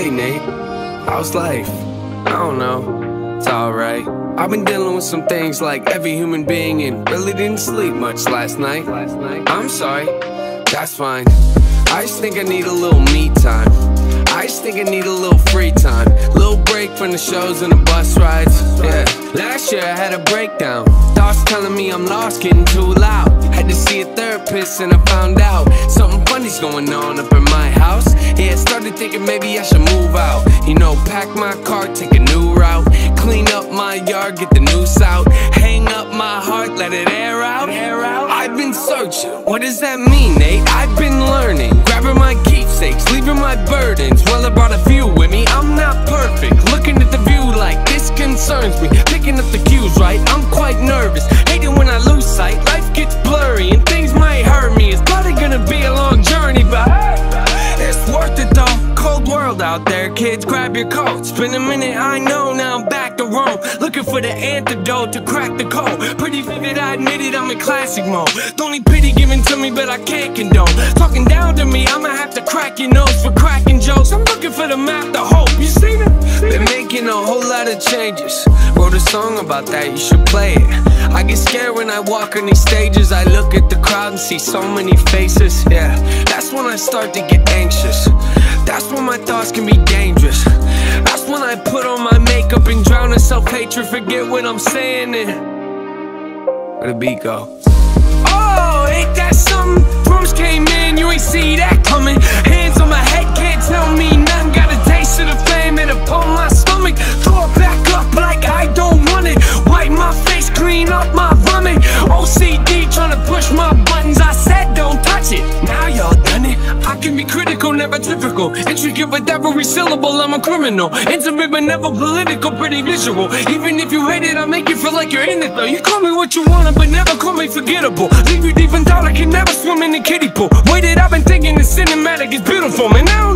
Hey Nate, how's life? I don't know, it's alright. I've been dealing with some things like every human being and really didn't sleep much last night. I'm sorry, that's fine. I just think I need a little me time. I just think I need a little free time. Little break from the shows and the bus rides. Yeah, last year I had a breakdown. Thoughts telling me I'm lost, getting too loud. Had to see a therapist and I found out something funny's going on up in my house. Yeah, started thinking maybe I should move out. You know, pack my car, take a new route. Clean up my yard, get the noose out. Hang up my heart, let it air out. Air out. I've been searching. What does that mean, Nate? I've been learning. Grabbing my keepsakes, leaving my burdens. Well, I brought a few with me. I'm not perfect. Looking at the view like this concerns me. Picking up the cues right. I'm quite nervous. When I lose sight. Life gets blurry and things might hurt me. It's probably gonna be a long world out there, kids. Grab your coat. Been a minute, I know. Now I'm back to Rome, looking for the antidote to crack the code. Pretty vivid, I admit it. I'm in classic mode. The only pity given to me, but I can't condone. Talking down to me, I'ma have to crack your nose for cracking jokes. I'm looking for the map to hope. You see that? Been making a whole lot of changes. Wrote a song about that, you should play it. I get scared when I walk on these stages. I look at the crowd and see so many faces. Yeah, that's when I start to get anxious. That's when my thoughts can be dangerous. That's when I put on my makeup and drown in self hatred. Forget what I'm saying and where the beat go. Oh, ain't that something? Drums came in, you ain't see that coming. Hands on my head, can't tell me nothing. Got a taste of the flame and upon my stomach. Throw it back up like I don't want it. Wipe my face, clean up my vomit. OCD trying to push my buttons. I said don't touch it. Now y'all. I can be critical, never typical. Intricate with every syllable, I'm a criminal. Intimate but never political, pretty visual. Even if you hate it, I make you feel like you're in it though. You call me what you wanna, but never call me forgettable. Leave you deep in thought, I can never swim in the kiddie pool. Waited, I've been thinking the cinematic is beautiful, man. I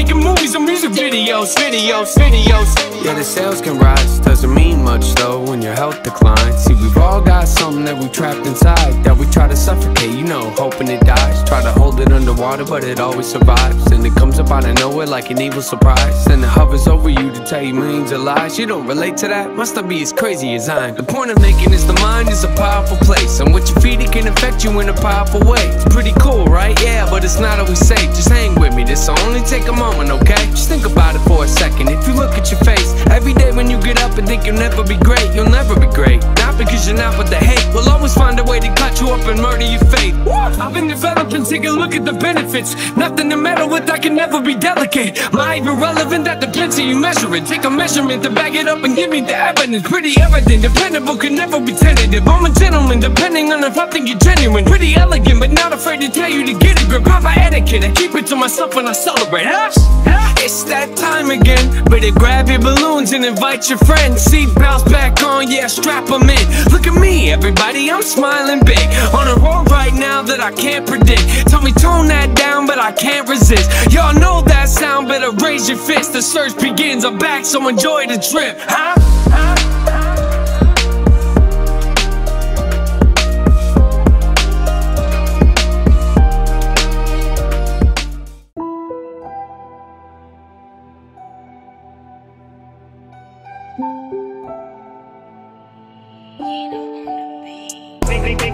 making movies or music videos, videos, videos. Yeah, the sales can rise, doesn't mean much though when your health declines. See, we've all got something that we trapped inside that we try to suffocate, you know, hoping it dies. Try to hold it underwater, but it always survives. And it comes up out of nowhere like an evil surprise. And it hovers over you to tell you millions of lies. You don't relate to that? Must not be as crazy as I am. The point of making is the mind is a powerful place. And what you feed it can affect you in a powerful way. It's pretty cool, right? Yeah, but it's not always safe. Just hang with me, this'll only take a moment, okay? Just think about it for a second. If you look at your face, every day when you get up and think you'll never be great, you'll never be great. Not because you're not with the hate. We'll always find a way to cut you up and murder your faith. I've been developing, take a look at the benefits. Nothing to meddle with, I can never be delicate. Life irrelevant, that depends how you measure it. Take a measurement to back it up and give me the evidence. Pretty evident, dependable, can never be tentative. I'm a gentleman, depending on if I think you're genuine. Pretty elegant, but not afraid to tell you to get a grip. Proper etiquette, I keep it to myself when I celebrate. Huh? It's that time again. Better grab your balloons and invite your friends. Seat belts back on, yeah, strap them in. Look at me, everybody, I'm smiling big. On a road right now that I can't predict. Tell me tone that down, but I can't resist. Y'all know that sound, better raise your fist. The search begins, I'm back, so enjoy the trip. Huh? Huh?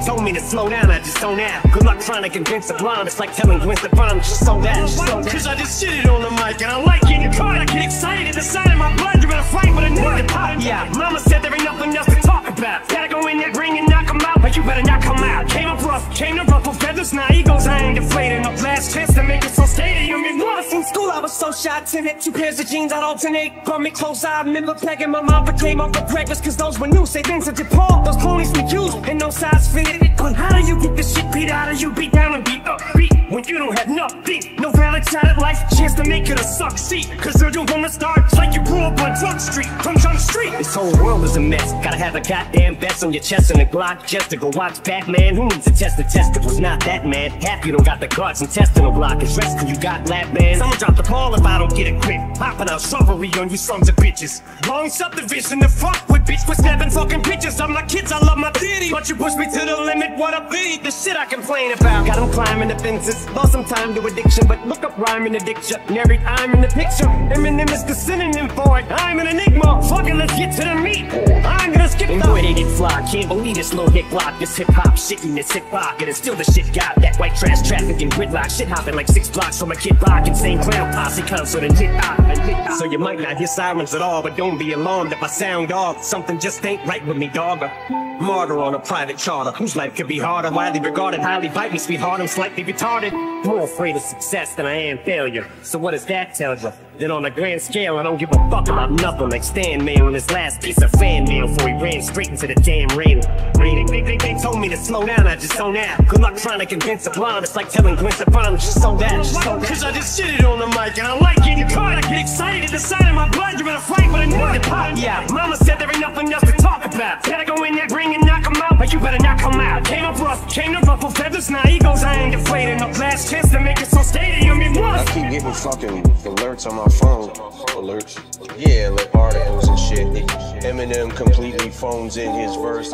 Told me to slow down, I just don't out. Good luck trying to convince the blind. It's like telling Gwen Stefani, slow down, just slow down. Cause I just shitted on the mic and I like getting caught. I get excited, the sign of my blood. You're gonna fight with a nigga. Yeah, mama said there ain't nothing else to talk about. Gotta go in that ring and knock 'em out, but you better not come out. Came up rough, came to ruffle feathers, now egos I ain't deflating. No last chance to make it so stadium. You know From school, I was so shy, timid. Two pairs of jeans, I'd alternate. Brought me close, I remember packing my mom became up for breakfast, cause those were new. Say things to DePaul, those ponies we use, and no size fitted. But how do you get the shit beat out of you? Beat down and beat up, beat when you don't have nothing. No valid life, chance to make it a succeed. Cause you're the start, like you grew up on Jump Street, from Jump Street. This whole world is a mess. Gotta have a goddamn vest on your chest and a Glock just to go watch Batman. Who needs to test the test? It was not that man. Half you don't got the guards intestinal block. It's rest cause you got lap bands. I'ma drop the ball if I don't get a grip. Popping out chivalry on you sons of bitches. Long subdivision to fuck with bitch. Quit snapping fucking pictures. I'm like kids, I love my city. But you push me to the limit, what a beat. The shit I complain about. Got them climbing the fences. lost some time to addiction, but look up rhyme in the dictionary. I'm in the picture. Eminem is the synonym for it. I'm an enigma. Fuck it, let's get to the meat. I'm gonna skip the. Did fly. Can't believe this little hit block. This hip hop shit in this hip hop. And it's still the shit got that white trash traffic and gridlock. Shit hopping like six blocks from a kid block. Insane clown posse concert and hit hop. So you might not hear sirens at all, but don't be alarmed if I sound off. Something just ain't right with me, dog. Martyr on a private charter, whose life could be harder. Widely regarded, highly bite me, sweetheart. I'm slightly retarded. More afraid of success than I am failure. So what does that tell you? Then on a grand scale, I don't give a fuck about nothing like Stan Mail and his last piece of fan mail before he ran straight into the damn rail. They, they, they, they told me to slow down, I just don't out. Good luck trying to convince a blonde. It's like telling Gwen Stefani just so that, just so that. Cause I just shit it on the mic and I like it. I get excited. The sign in my blood, you're in a fight with a nigga pop. Yeah, mama said there ain't nothing else to talk about. Better go in that ring and knock him out, but you better not come out. Came up rough, came to ruffle feathers, now egos, I ain't afraid. No last chance to make it so stadium it I keep getting fucking alerts on my phone. Alerts? Yeah, like articles and shit. Eminem completely phones in his verse.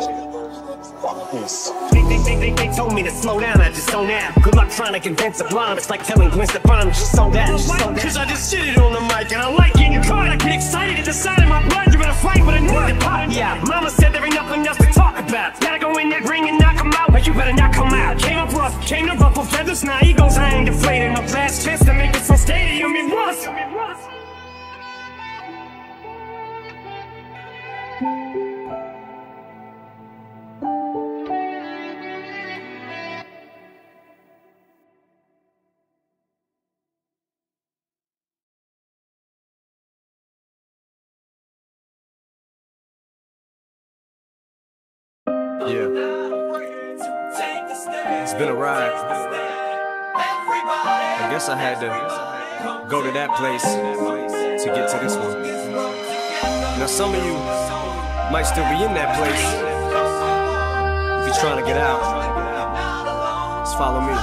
Fuck this. They, they, they, they, told me to slow down, I just don't out. Good luck trying to convince a blonde. It's like telling Gwen Stefani just so that, just so that. Cause I just shit it on the mic and I like it. You caught, I get excited. At the sign of my blood, you're in a fight with a nigga pop. Yeah, mama said there ain't nothing else to talk about. Gotta go in that ring and knock him out, but you better not come out. Came up rough, came to ruffle feathers, now egos, I ain't deflated. No last chance to make it so stadium it was. Yeah. It's been a ride. I guess I had to go to that place to get to this one. Now, some of you might still be in that place. If you're trying to get out, just follow me.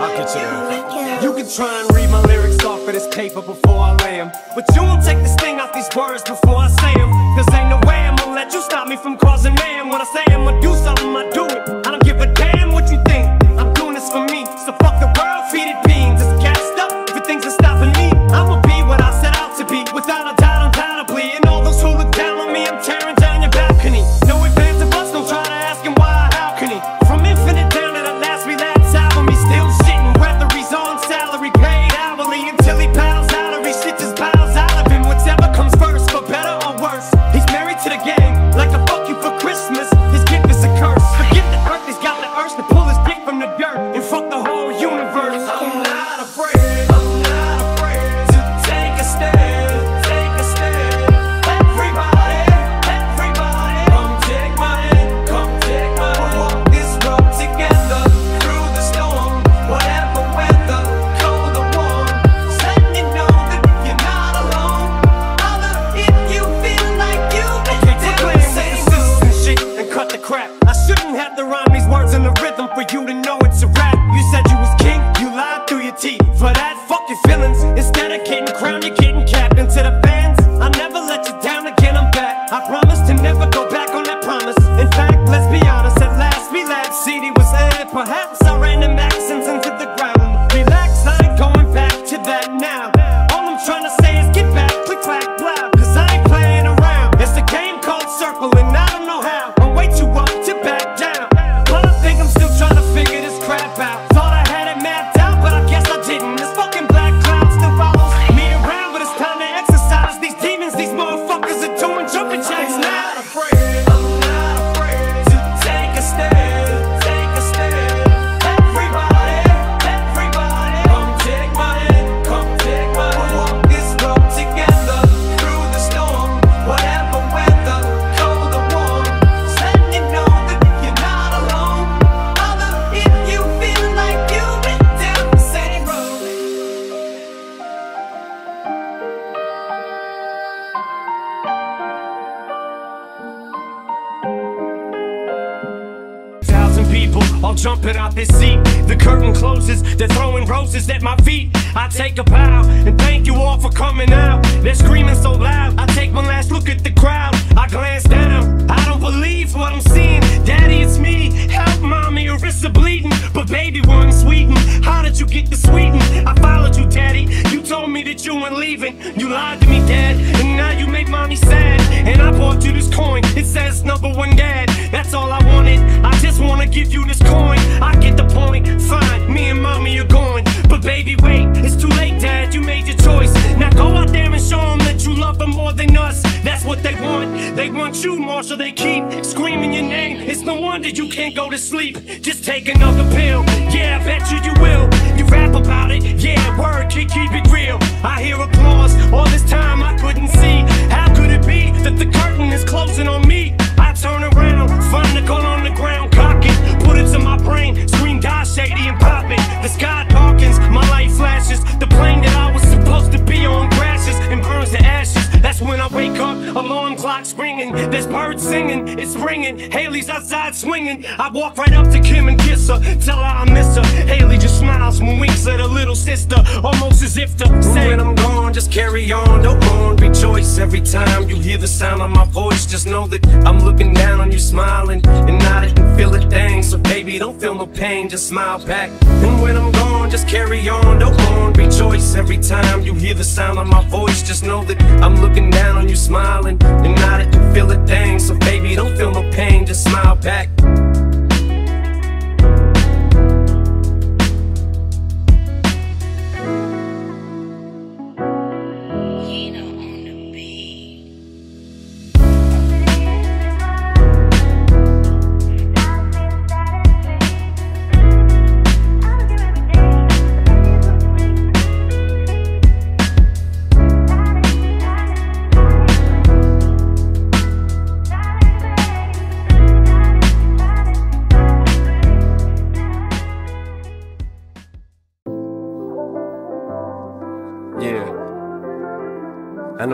I'll get you there. You can try and read my lyrics off of this paper before I lay 'em, But you won't take this thing off these words before I say 'em. Cause ain't no way I'm gonna let you stop me from causing man. When I say I'm gonna do something, I do take another pill. Yeah, I bet you you will. You rap about it. Yeah, word, keep, keep it real. I hear applause. All this time I couldn't see. How could it be that the curtain is closing on me? Alarm clock's ringing. There's birds singing, it's ringing. Hailie's outside swinging. I walk right up to Kim and kiss her, tell her I miss her. Hailie just smiles when winks at her little sister, almost as if to say, When I'm gone, just carry on, don't mourn, rejoice. Every time you hear the sound of my voice, just know that I'm looking down on you, smiling, and I didn't feel a thing. So baby, don't feel no pain, just smile back. And when I'm gone, just carry on, don't mourn, rejoice. Every time you hear the sound of my voice, just know that I'm looking down on you smiling And I didn't feel a thing. So baby don't feel no pain Just smile back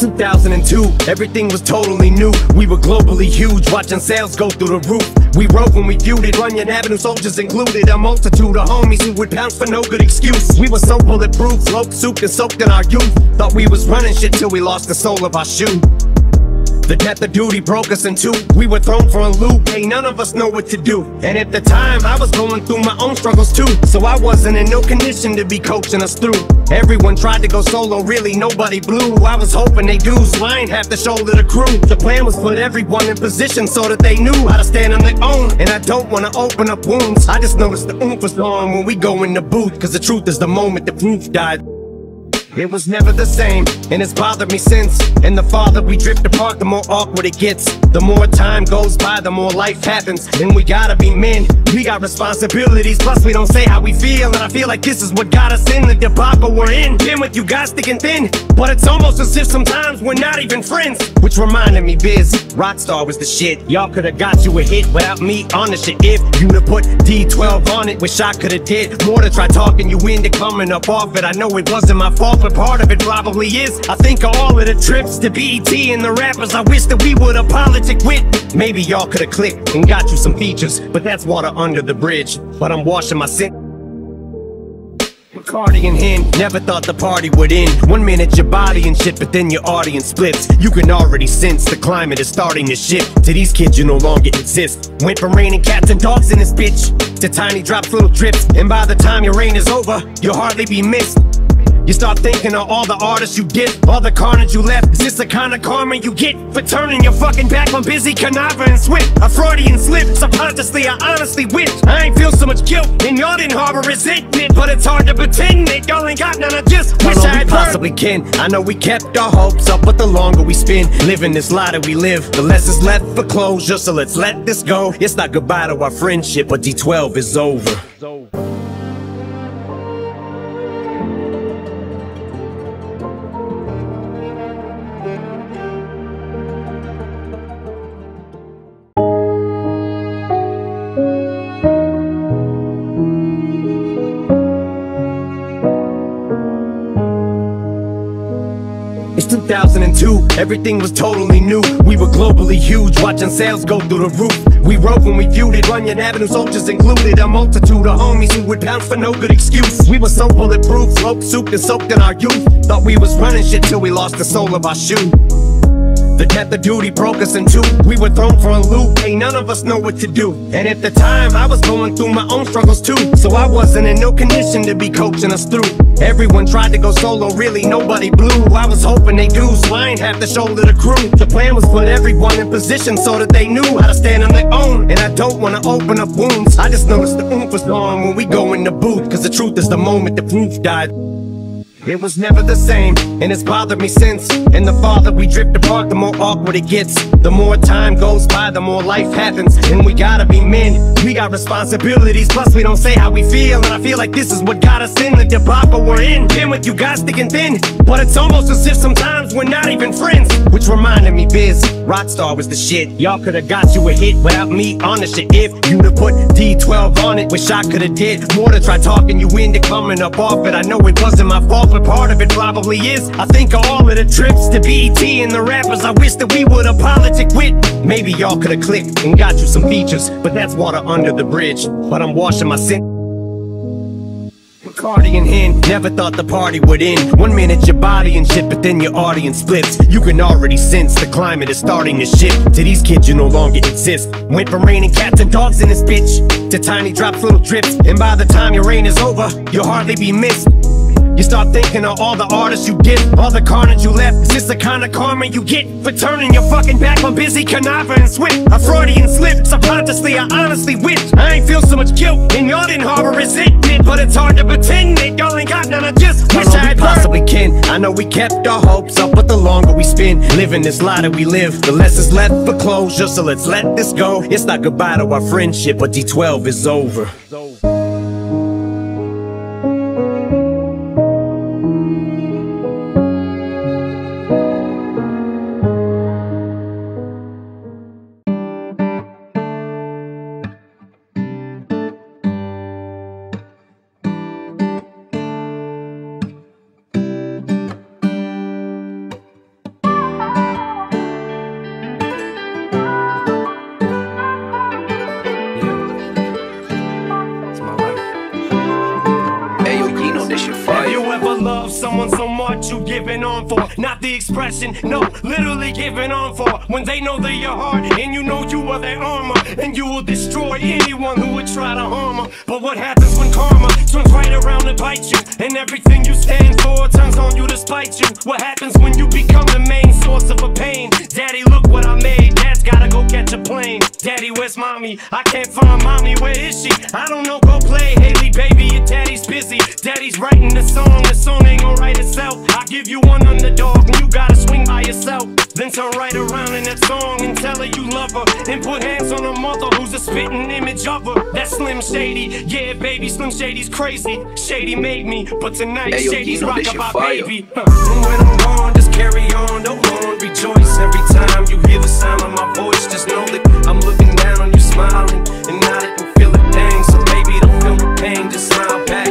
2002, everything was totally new. We were globally huge, watching sales go through the roof. We wrote when we feuded, Runyon Avenue soldiers included. A multitude of homies who would pounce for no good excuse. We were so bulletproof, smoked, souped, and soaked in our youth. Thought we was running shit till we lost the sole of our shoe. The death of duty broke us in two. We were thrown for a loop, ain't none of us know what to do. And at the time, I was going through my own struggles too. So I wasn't in no condition to be coaching us through. Everyone tried to go solo, really nobody blew. I was hoping they do, so I ain't have to shoulder the crew. The plan was put everyone in position so that they knew how to stand on their own. And I don't wanna open up wounds. I just noticed the oomph was gone when we go in the booth. Cause the truth is the moment the proof died. It was never the same, and it's bothered me since. And the farther we drift apart, the more awkward it gets. The more time goes by, the more life happens. And we gotta be men, we got responsibilities. Plus, we don't say how we feel. And I feel like this is what got us in the debacle we're in. Been with you guys thick and thin, but it's almost as if sometimes we're not even friends. Which reminded me, Biz, Rockstar was the shit. Y'all could've got you a hit without me on the shit. If you'd have put D12 on it, wish I could've did more to try talking you into coming up off it. I know it wasn't my fault but part of it probably is. I think of all of the trips to BET and the rappers I wish that we would've politic with. Maybe y'all could've clicked and got you some features, but that's water under the bridge. But I'm washing my sin. Bacardi and Hen never thought the party would end One minute your body and shit, but then your audience splits You can already sense the climate is starting to shift To these kids you no longer exist Went from raining cats and dogs in this bitch To tiny drops, little drips And by the time your reign is over, you'll hardly be missed you start thinking of all the artists you did, all the carnage you left. Is this the kind of karma you get for turning your fucking back on busy Kuniva and Swift? A Freudian slip, subconsciously, I honestly wish I ain't feel so much guilt, and y'all didn't harbor resentment. But it's hard to pretend that y'all ain't got none of this. Wish I had possibly can. I know we kept our hopes up, but the longer we spend living this lie that we live, the less is left for closure. So let's let this go. It's not goodbye to our friendship, but D12 is over. 2002, everything was totally new. We were globally huge, watching sales go through the roof. We wrote when we viewed it, Runyon Avenue soldiers included. A multitude of homies who would pounce for no good excuse. We were so bulletproof, smoke souped and soaked in our youth. Thought we was running shit till we lost the sole of our shoe. The death of duty broke us in two. We were thrown for a loop, ain't none of us know what to do. And at the time, I was going through my own struggles too. So I wasn't in no condition to be coaching us through. Everyone tried to go solo, really nobody blew. I was hoping they do, so I ain't have to shoulder the crew. The plan was put everyone in position so that they knew how to stand on their own. And I don't wanna open up wounds. I just noticed the oomph was gone when we go in the booth. Cause the truth is the moment the proof died. It was never the same, and it's bothered me since. And the farther we drift apart, the more awkward it gets. The more time goes by, the more life happens. And we gotta be men, we got responsibilities. Plus, we don't say how we feel. And I feel like this is what got us in the debacle we're in. Been with you guys thick and thin, but it's almost as if sometimes we're not even friends. Which reminded me, Biz, Rockstar was the shit. Y'all could've got you a hit without me on the shit. If you'd have put D12 on it, wish I could've did more to try talking you into coming up off it. I know it wasn't my fault but part of it probably is. I think of all of the trips to BET and the rappers I wish that we would've politic with. Maybe y'all could've clicked and got you some features, but that's water under the bridge. But I'm washing my sin. Cardi and Hen, never thought the party would end. One minute your body and shit, but then your audience flips. You can already sense the climate is starting to shift. To these kids, you no longer exist. Went from raining cats and dogs in this bitch to tiny drops, little drips. And by the time your reign is over, you'll hardly be missed. You start thinking of all the artists you get, all the carnage you left. Is this the kind of karma you get for turning your fucking back on busy Kuniva and swift? A Freudian slip, subconsciously, I honestly wish I ain't feel so much guilt, and y'all didn't harbor resentment. But it's hard to pretend that y'all ain't got none. I just wish I had possibly can. I know we kept our hopes up, but the longer we spend living this lie that we live, the less is left for closure. So let's let this go. It's not goodbye to our friendship, but D12 is over. No, literally giving on for. When they know they're your heart and you know you are their armor, and you will destroy anyone who would try to harm her. But what happens when karma turns right around to bite you? And everything you stand for turns on you to spite you. What happens when you become the main source of a pain? Daddy, look what I made. Dad's gotta go catch a plane. Daddy, where's mommy? I can't find mommy. Where is she? I don't know. Go play, Hailie, baby. Your daddy's busy. Daddy's writing the song. The song ain't gonna write itself. I give you one underdog, and you gotta swing by yourself. Then turn right around in that song and tell her you love her. And put hands on her mother, who's a spitting image of her. That Slim Shady. Yeah, baby, Slim Shady's crazy. Shady made me, but tonight Hey, yo, Shady's you know rock this shit about fire. baby. Huh. And when I'm gone, just carry on, don't on, rejoice every time you hear the sound of my voice. Just know that I'm looking down on you, smiling, and not it and feel a thing. So baby, don't feel the pain, just smile back.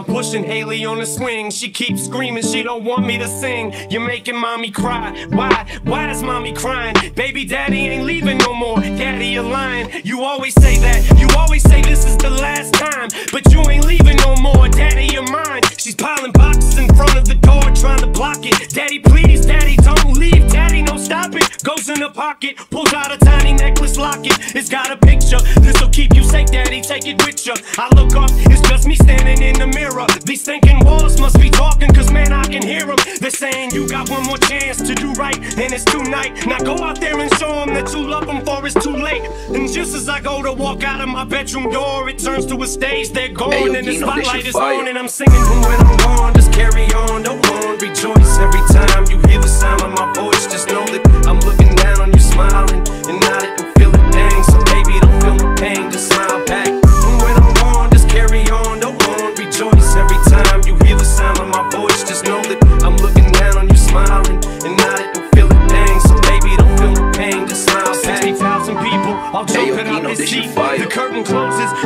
I'm pushing Hailie on the swing. She keeps screaming, she don't want me to sing. You're making mommy cry. Why? Why is mommy crying? Baby daddy ain't leaving no more. Daddy, you're lying. You always say that. You always say this is the last time. But you ain't leaving no more. Daddy, you're mine. She's piling boxes in front of the door, trying to block it. Daddy, please, daddy, don't leave. Daddy, no, stop it. Goes in the pocket, pulls out a tiny necklace locket. It's got a picture. This'll keep you safe, daddy. Take it with you. I look up, it's just me standing in the mirror. These thinking walls must be talking, cause man, I can hear them. They're saying you got one more chance to do right, and it's tonight. Now go out there and show them that you love them for it's too late. And just as I go to walk out of my bedroom door, it turns to a stage. They're gone, Hey, yo, and the spotlight is fire. on, and I'm singing. And when I'm gone, just carry on, don't on, rejoice every time you hear the sound of my voice. Just know that I'm looking down on you, smiling,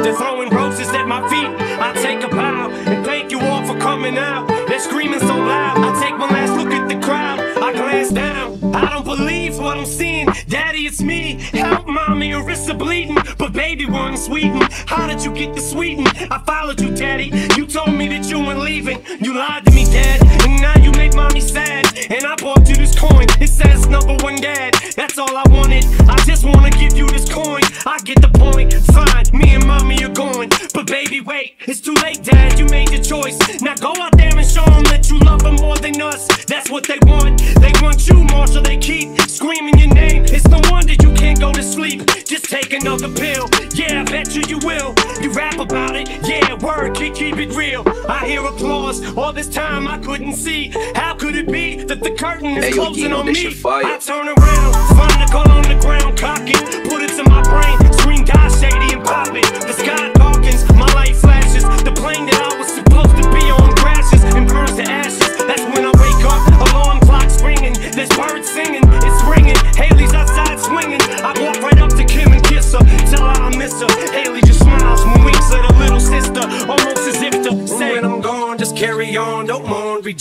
They're throwing roses at my feet. I take a bow and thank you all for coming out. They're screaming so loud. I take one last look at the crowd. I glance down. I don't believe what I'm seeing. Daddy, it's me. Help, mommy, your wrists are bleeding. But baby, we're in. How did you get to Sweden? I followed you, daddy. You told me that you weren't leaving. You lied to me, dad. And now you make mommy sad. And I bought you this coin. It says number one dad. That's all I wanted. I just wanna give you this coin. I get the point. Fine, me and mommy are going. But baby, wait. It's too late, dad. You made your choice. Now go out there and show them that you love them more than us. That's what they want. They want you, Marshall. They keep screaming your name. It's no wonder you can't go to sleep. Just take another pill. I hear applause. All this time I couldn't see. How could it be that the curtain is Hey, closing on me? I turn around, find the gun on the ground, cock it, put it to my brain, scream die shady and pop it. The sky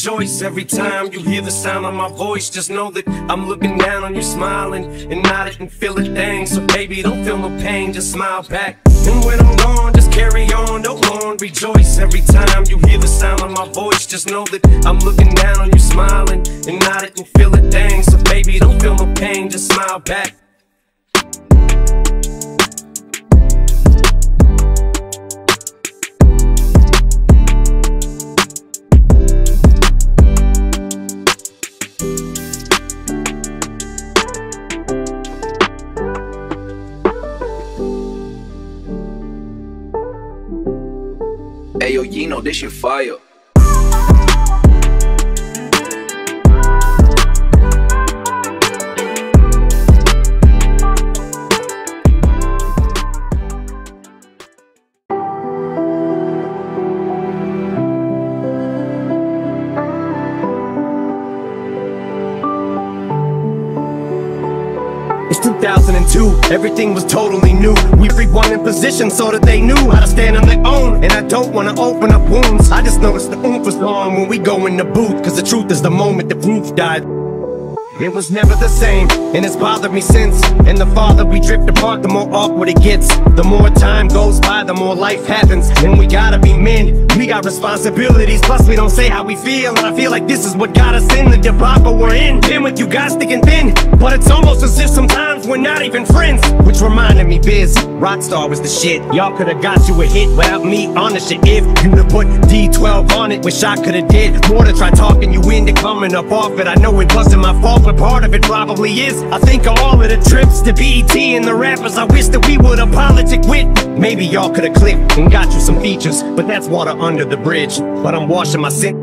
rejoice. Every time you hear the sound of my voice, just know that I'm looking down on you, smiling and nodding and feel a thing. So baby, don't feel no pain, just smile back. And when I'm gone, just carry on, don't mourn, rejoice. Every time you hear the sound of my voice, just know that I'm looking down on you, smiling and nodding and feel a thing. So baby, don't feel no pain, just smile back. Gino, this shit fire. 2002, everything was totally new. We rewind in position so that they knew how to stand on their own. And I don't wanna open up wounds. I just noticed the oomph was gone when we go in the booth. Cause the truth is the moment the proof died. It was never the same, and it's bothered me since. And the farther we drift apart, the more awkward it gets. The more time goes by, the more life happens. And we gotta be men, we got responsibilities. Plus, we don't say how we feel. And I feel like this is what got us in the debacle we're in. Been with you guys thick and thin, but it's almost as if sometimes we're not even friends. Which reminded me, Biz, Rockstar was the shit. Y'all could've got you a hit without me on the shit. If you'd have put D12 on it, wish I could've did more to try talking you into coming up off it. I know it wasn't my fault, but part of it probably is. I think of all of the trips to BET and the rappers I wish that we would've politic with. Maybe y'all could've clicked and got you some features, but that's water under the bridge. But I'm washing my sin.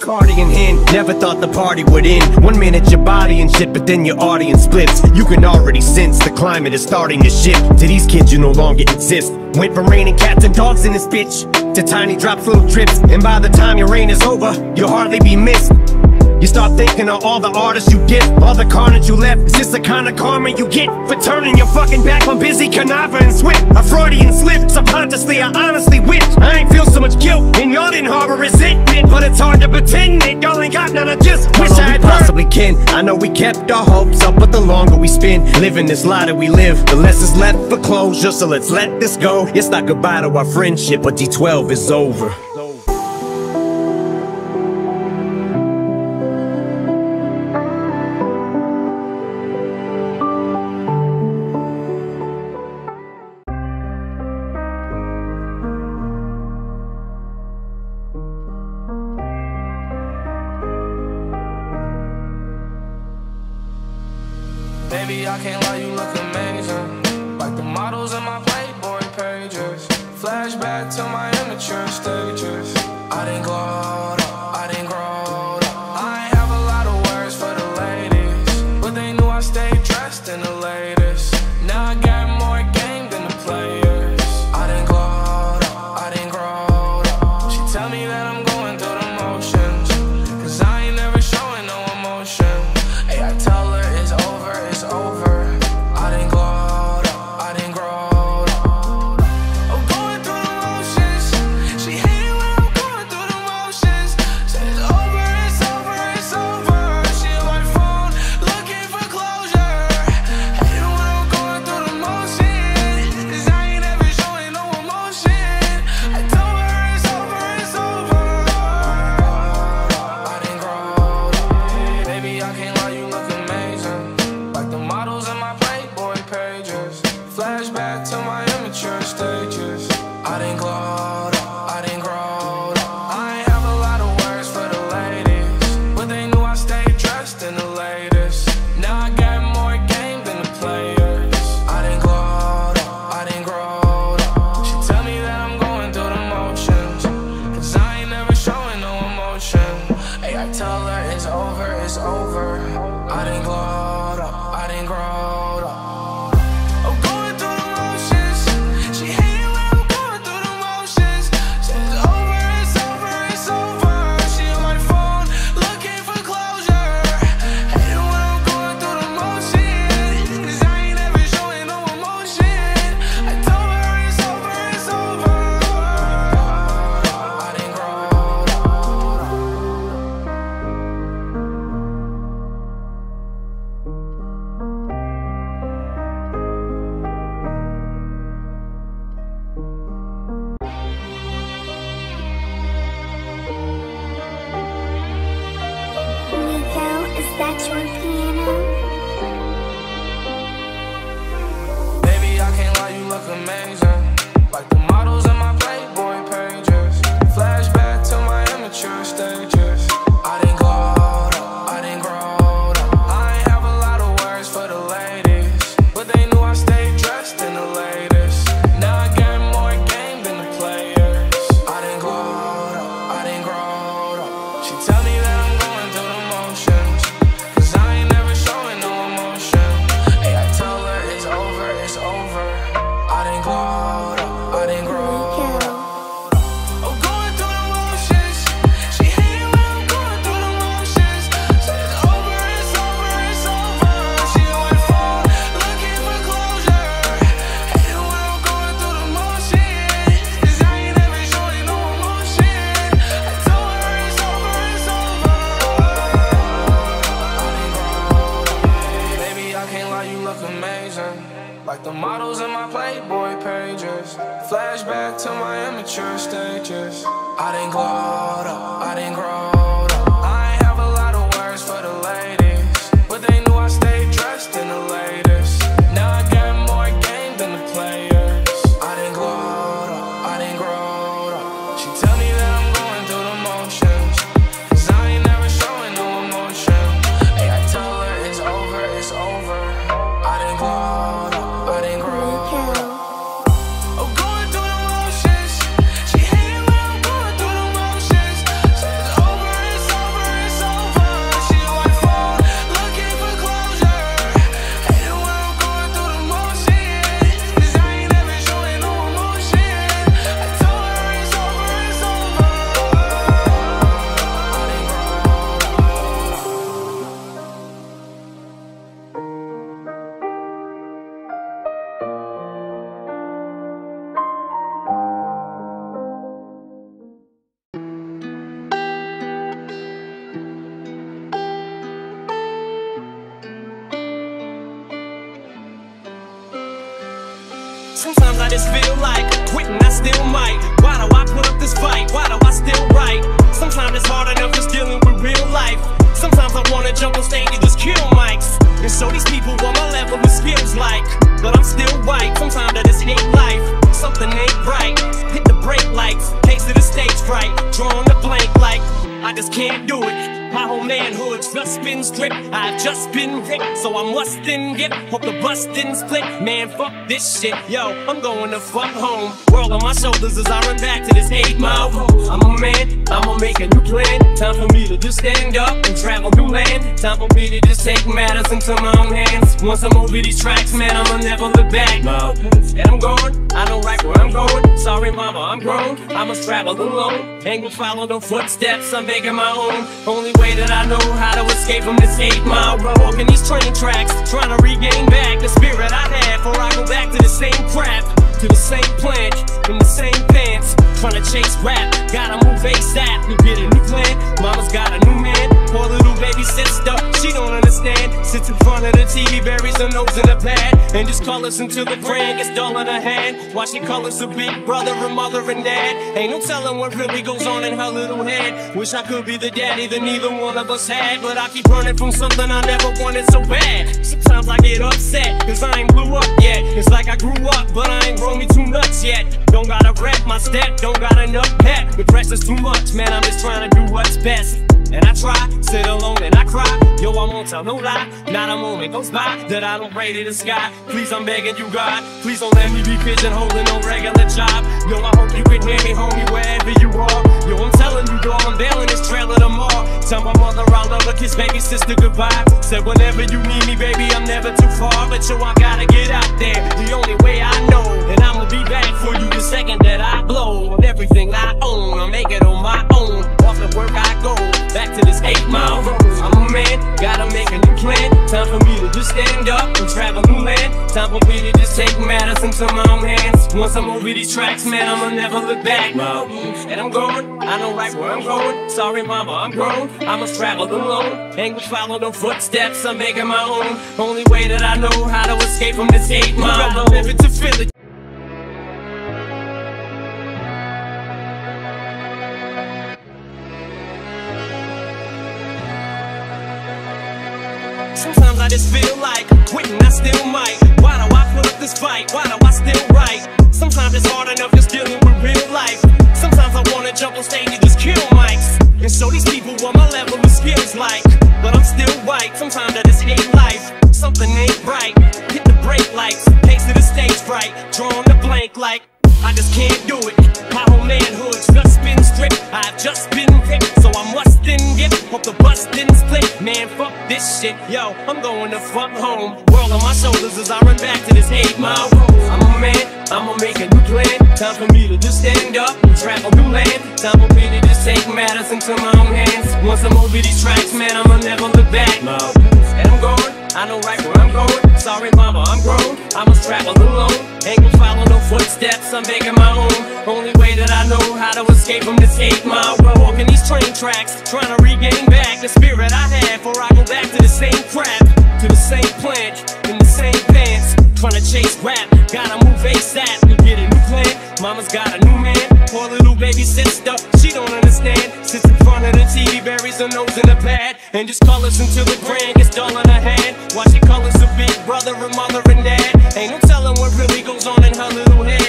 Cardi in hand, never thought the party would end. One minute your body and shit, but then your audience splits. You can already sense the climate is starting to shift. To these kids, you no longer exist. Went from raining cats and dogs in this bitch to tiny drops, little drips. And by the time your reign is over, you'll hardly be missed. You start thinking of all the artists you get, all the carnage you left. Is this the kind of karma you get for turning your fucking back on busy Kuniva and Swift? A Freudian slip, subconsciously, I honestly wish I ain't feel so much guilt, and y'all didn't harbor resentment. But it's hard to pretend that y'all ain't got none. I just wish I had possibly can. I know we kept our hopes up, but the longer we spend living this lie that we live, the less is left for closure. So let's let this go. It's not goodbye to our friendship, but D12 is over. Baby, I can't lie, you look amazing. Like the models in my Playboy pages. Flashback to my immature stages. Like the models in my Playboy pages. Flashback to my immature stages. I didn't grow up, I didn't grow up. Sometimes I just feel like quitting, I still might. Why do I put up this fight? Why do I still write? Sometimes it's hard enough just dealing with real life. Sometimes I wanna jump on stage and just kill mics. And show these people what my level of skills like. But I'm still white, sometimes I just hate life. Something ain't right. Hit the brake lights, case of the stage fright. Drawing the blank like I just can't do it. My whole manhood's just been stripped. I've just been ripped, so I must then get. Hope the bus didn't split. Man, fuck this shit. Yo, I'm going to fuck home. World on my shoulders as I run back to this eight mile. I'm a man, I'ma make a new plan. Time for me to just stand up and travel new land. Time for me to just take matters into my own hands. Once I'm over these tracks, man, I'ma never look back. No, and I'm going. I don't like where I'm going. Sorry, mama, I'm grown. I must travel alone. Ain't gonna follow no footsteps. I'm making my own. Only way that I know how to escape from this eight mile road. Walking these train tracks, trying to regain back the spirit I had. Before I go back to the same crap, to the same plan, in the same pants. Trying to chase rap, gotta move ASAP. You get a new plan, mama's got a new man. Poor little baby sister, she don't understand. Sits in front of the TV, buries her nose in a pad, and just colors until the grand gets dull in her hand. She colors a big brother and mother and dad. Ain't no telling what really goes on in her little head. Wish I could be the daddy that neither one of us had, but I keep running from something I never wanted so bad. Sometimes I get upset, cause I ain't blew up yet. It's like I grew up, but I ain't grown me too nuts yet. Don't gotta rep my step, don't got enough pep. The pressure's too much, man. I'm just trying to do what's best. And I try, sit alone and I cry. Yo, I won't tell no lie. Not a moment goes by that I don't pray to the sky. Please, I'm begging you, God. Please don't let me be pigeonholing no regular job. Yo, I hope you can hear me, homie, wherever you are. Yo, I'm telling you, dog, I'm bailing this trailer tomorrow. Tell my mother I love her, kiss baby sister goodbye. Said whenever you need me, baby, I'm never too far. But yo, I gotta get out there. The only way I know, and I'ma be back for you the second that I blow everything I own. I make it on my own. Off the work I go back to this eight mile road. I'm a man, gotta make a new plan. Time for me to just stand up and travel new land. Time for me to just take matters into my own hands. Once I'm over these tracks, man, I'ma never look back. And I'm going, I know right where I'm going. Sorry, mama, I'm grown. I must travel alone. Ain't gonna follow no footsteps, I'm making my own. Only way that I know how to escape from this eight mile it to I just feel like quitting, I still might. Why do I put up this fight? Why do I still write? Sometimes it's hard enough just dealing with real life. Sometimes I wanna jump on stage and just kill mics. And show these people what my level of skills like. But I'm still white, sometimes I just hate life. Something ain't right. Hit the brake lights, pace to the stage fright. Drawing the blank like I just can't do it. My whole manhood's just been stripped. I've just been picked, so I must then get. Hope the bus didn't split. Man, fuck this shit. Yo, I'm going to fuck home. World on my shoulders as I run back to this eight mile road. I'm a man, I'ma make a new plan. Time for me to just stand up and travel new land. Time for me to just take matters into my own hands. Once I'm over these tracks, man, I'ma never look back. No. And I'm going, I know right where I'm going. Sorry, mama, I'm grown. I must travel alone. Follow I'm making my own. Only way that I know how to escape from this eight mile road. Walking these train tracks, trying to regain back the spirit I had before I go back to the same crap, to the same plant, in the same pants. Trying to chase rap, gotta move ASAP to get a new plan. Mama's got a new man, poor little baby sister, she don't understand. Sits in front of the TV, buries her nose in the pad, and just colors until the grand gets dull in her hand. She colors a big brother and mother and dad. Ain't no telling what really goes on in her little head.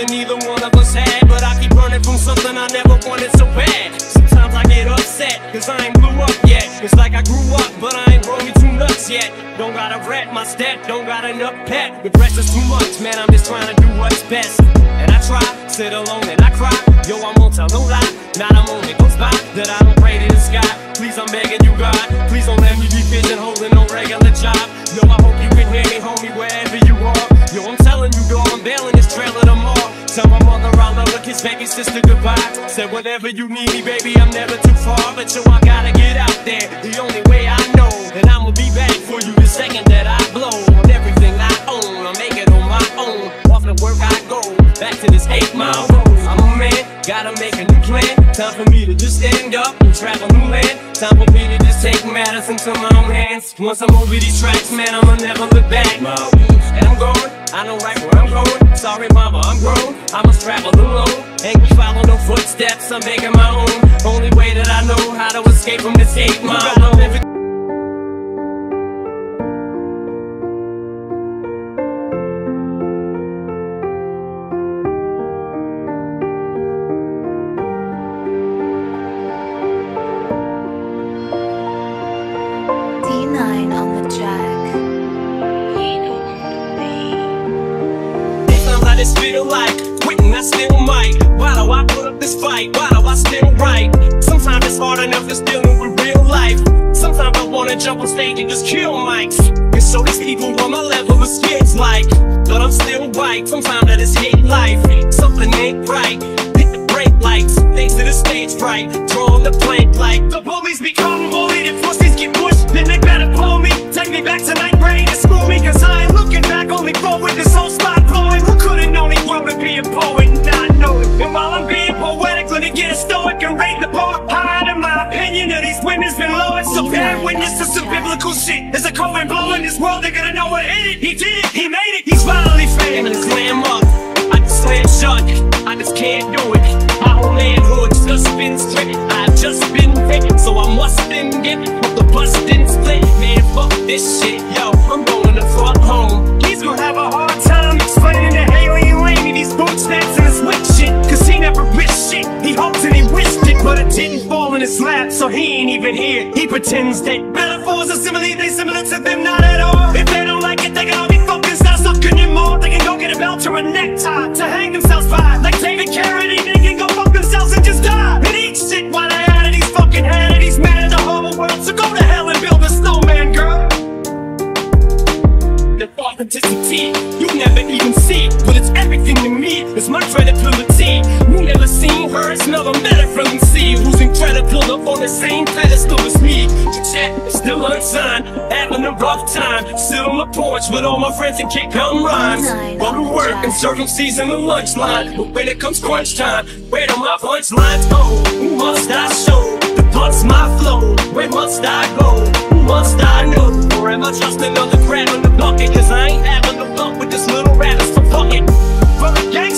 That neither one of us had, but I keep running from something I never wanted so bad. Sometimes I get upset, cause I ain't blew up yet. It's like I grew up, but I ain't grown me too nuts yet. Don't gotta rat my step, don't got enough pet. The pressure's too much, man, I'm just trying to do what's best. And I try, sit alone and I cry. Yo, I won't tell no lie. Not a moment goes by that I don't pray to the sky. Please, I'm begging you, God. Please don't let me be pigeonholing no regular job. Yo, I hope you can hear me, homie, wherever you are. Yo, I'm telling you, dog, I'm bailing tomorrow. Tell my mother I love her, kiss baby sister goodbye. Said whenever you need me, baby, I'm never too far. But yo, I gotta get out there, the only way I know. And I'ma be back for you the second that I blow on everything I own. I make it on my own. Off the work I go, back to this eight mile road. I'm a man, gotta make a new plan. Time for me to just stand up and travel new land. Time for me to just take matters into my own hands. Once I'm over these tracks, man, I'ma never look back. No. And I'm going, I know right where I'm going. Sorry, mama, I'm grown. I must travel alone. Ain't follow no footsteps, I'm making my own. Only way that I know how to escape from this eight mile hard enough just dealing with real life. Sometimes I wanna jump on stage and just kill mics. And show these people what my level of skills like. But I'm still right. Sometimes I just hate life. Something ain't right. Hit the brake lights. Thanks to the stage fright. This shit. Yo, I'm going to fuck home. He's gonna have a hard time explaining to Hailie and Laney these bootstraps and this wick shit. Cause he never risked shit. He hoped and he wished it, but it didn't fall in his lap, so he ain't even here. He pretends that metaphors are similar, they similar to them, not at all. If they don't like it, they all be focused on sucking him more. They can go get a belt or a necktie The authenticity you never even see, but it's everything to me. It's my credibility. You never seen her, smell or met from see who's incredible up on the same pedestal as me. The chat still unsigned, having a rough time. Still on the porch with all my friends and kick on rhymes. While we work and serving season the lunch line. But when it comes crunch time, where do my punchlines go? Who must I show? The blunt's my flow. Where must I go? must I know? Or am I just another crab in the bucket? Cause I ain't having no luck with this little rabbit, so fuck it. the gang.